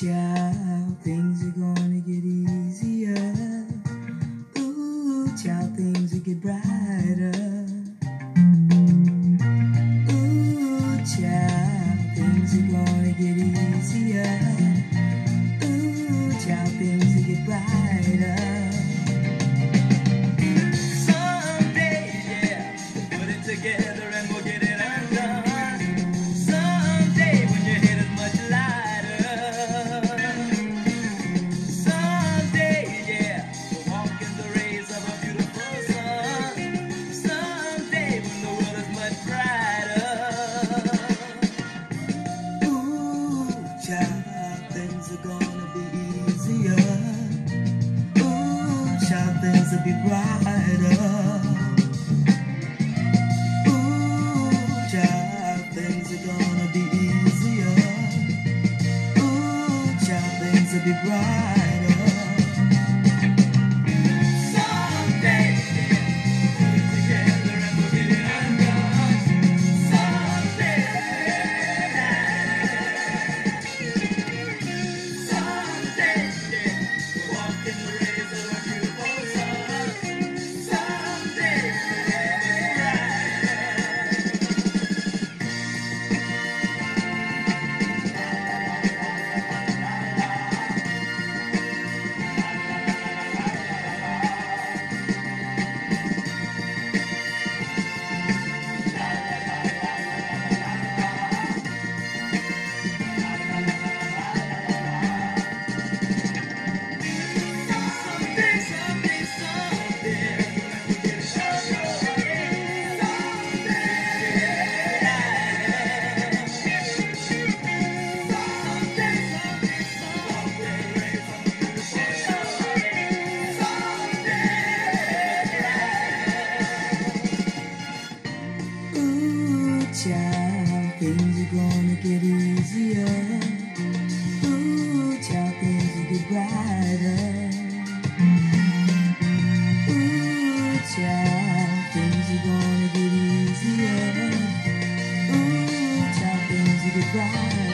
child, things are gonna get easier. Ooh, child, things will get brighter. Things are gonna be easier. Ooh, child, things will be brighter. Ooh, child, things are gonna be easier. Ooh, child, things be brighter. child, things are gonna get easier. Ooh, child, things will get brighter. Ooh, child, things are gonna get easier. Ooh, child, things will get brighter.